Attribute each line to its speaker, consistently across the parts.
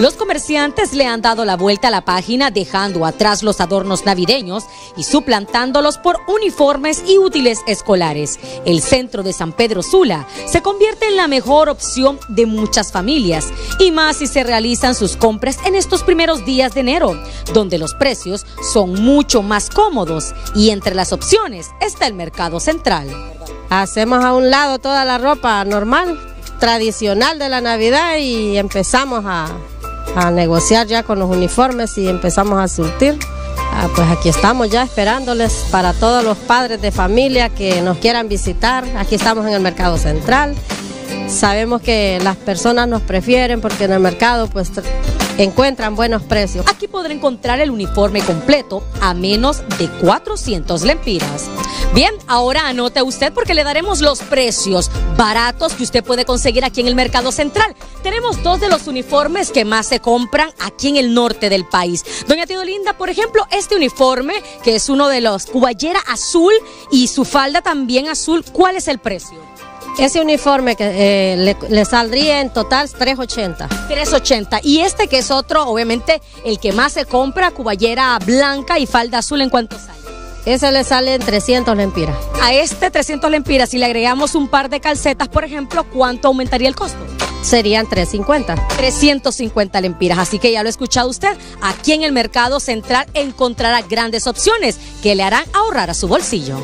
Speaker 1: Los comerciantes le han dado la vuelta a la página dejando atrás los adornos navideños y suplantándolos por uniformes y útiles escolares. El centro de San Pedro Sula se convierte en la mejor opción de muchas familias y más si se realizan sus compras en estos primeros días de enero, donde los precios son mucho más cómodos y entre las opciones está el mercado central.
Speaker 2: Hacemos a un lado toda la ropa normal, tradicional de la Navidad y empezamos a, a negociar ya con los uniformes y empezamos a surtir. Ah, pues aquí estamos ya esperándoles para todos los padres de familia que nos quieran visitar. Aquí estamos en el Mercado Central. Sabemos que las personas nos prefieren porque en el mercado pues encuentran buenos precios.
Speaker 1: Aquí podrá encontrar el uniforme completo a menos de 400 lempiras. Bien, ahora anote usted porque le daremos los precios baratos que usted puede conseguir aquí en el Mercado Central. Tenemos dos de los uniformes que más se compran aquí en el norte del país. Doña Teodolinda, por ejemplo, este uniforme que es uno de los cuballera azul y su falda también azul, ¿cuál es el precio?
Speaker 2: Ese uniforme que eh, le, saldría en total 380.
Speaker 1: 380. Y este que es otro, obviamente, el que más se compra, cuballera blanca y falda azul, ¿en cuánto sale?
Speaker 2: Ese le sale en 300 lempiras.
Speaker 1: A este 300 lempiras, si le agregamos un par de calcetas, por ejemplo, ¿cuánto aumentaría el costo?
Speaker 2: Serían 350.
Speaker 1: 350 lempiras. Así que ya lo ha escuchado usted. Aquí en el mercado central encontrará grandes opciones que le harán ahorrar a su bolsillo.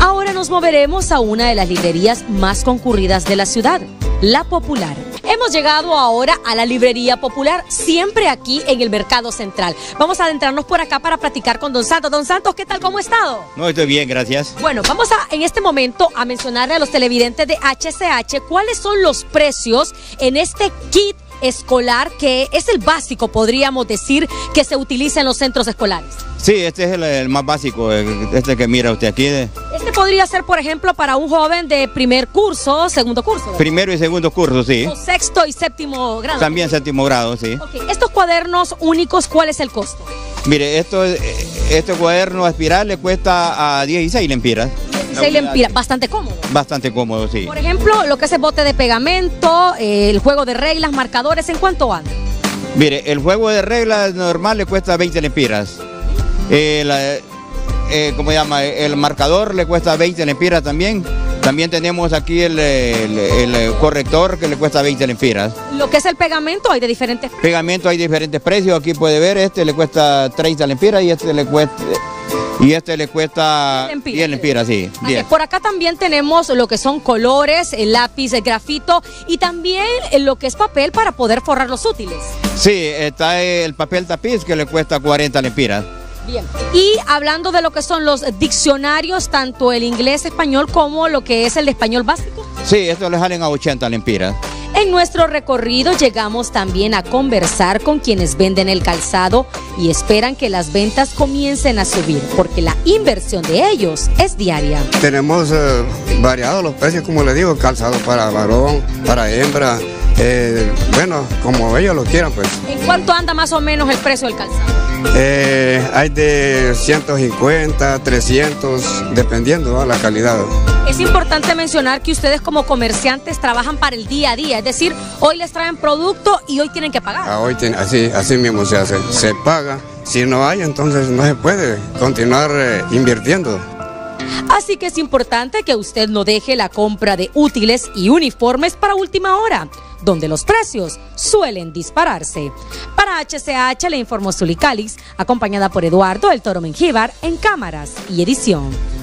Speaker 1: Ahora nos moveremos a una de las librerías más concurridas de la ciudad, La Popular. Hemos llegado ahora a la librería popular, siempre aquí en el Mercado Central. Vamos a adentrarnos por acá para platicar con Don Santos. Don Santos, ¿qué tal? ¿Cómo ha estado?
Speaker 3: No, estoy bien, gracias.
Speaker 1: Bueno, vamos a en este momento a mencionarle a los televidentes de HCH cuáles son los precios en este kit escolar que es el básico, podríamos decir, que se utiliza en los centros escolares.
Speaker 3: Sí, este es el, más básico, este que mira usted aquí.
Speaker 1: Podría ser, por ejemplo, para un joven de primer curso, segundo curso.
Speaker 3: Primero y segundo curso, sí.
Speaker 1: O sexto y séptimo grado.
Speaker 3: También séptimo grado, sí.
Speaker 1: Estos cuadernos únicos, ¿cuál es el costo?
Speaker 3: Mire, esto, este cuaderno espiral le cuesta a 16 lempiras.
Speaker 1: 16 lempiras, bastante cómodo.
Speaker 3: Bastante cómodo, sí.
Speaker 1: Por ejemplo, lo que es el bote de pegamento, eh, el juego de reglas, marcadores, ¿en cuánto anda?
Speaker 3: Mire, el juego de reglas normal le cuesta 20 lempiras. El, eh, ¿cómo se llama? El marcador le cuesta 20 lempiras también. También tenemos aquí el, corrector que le cuesta 20 lempiras.
Speaker 1: Lo que es el pegamento hay de diferentes
Speaker 3: precios. Pegamento hay diferentes precios. Aquí puede ver, este le cuesta 30 lempiras y este le cuesta y este le cuesta 10 lempiras, sí.
Speaker 1: Por acá también tenemos lo que son colores, el lápiz, el grafito y también lo que es papel para poder forrar los útiles.
Speaker 3: Sí, está el papel tapiz que le cuesta 40 lempiras.
Speaker 1: Bien. Y hablando de lo que son los diccionarios, tanto el inglés, español como lo que es el español básico.
Speaker 3: Sí, esto le salen a 80 lempiras.
Speaker 1: En nuestro recorrido llegamos también a conversar con quienes venden el calzado y esperan que las ventas comiencen a subir porque la inversión de ellos es diaria.
Speaker 4: Tenemos eh, variados los precios, como le digo, calzado para varón, para hembra, eh, bueno, como ellos lo quieran pues.
Speaker 1: ¿En cuánto anda más o menos el precio del calzado?
Speaker 4: Eh, hay de 150, 300, dependiendo de la calidad.
Speaker 1: Es importante mencionar que ustedes como comerciantes trabajan para el día a día, es decir, hoy les traen producto y hoy tienen que pagar.
Speaker 4: Ah, hoy así, así mismo se hace, se paga. Si no hay, entonces no se puede continuar eh, invirtiendo.
Speaker 1: Así que es importante que usted no deje la compra de útiles y uniformes para última hora, donde los precios suelen dispararse. Para HCH le informó Zulicalix, acompañada por Eduardo El Toro Mengíbar en cámaras y edición.